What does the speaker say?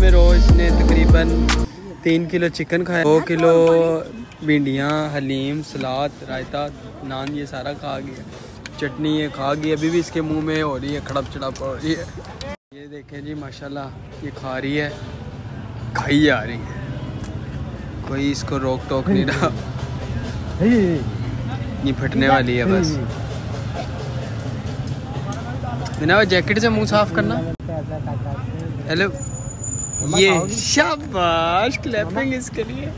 में रोज़ ने तकरीबन तीन किलो चिकन खाया, दो किलो भिंडियाँ, हलीम, सलाद, रायता, नान, ये सारा खा गया। चटनी ये खा गई, अभी भी इसके मुँह में हो रही है खड़प चड़प हो रही है। ये देखें जी, माशाल्लाह, ये खा रही है, खाई जा रही है। कोई इसको रोक टोक नहीं रहा। ये फटने वाली है बस। बिना जैकेट से मुँह साफ़ करना। हेलो। ये शाबाश क्लैपिंग इसके लिए।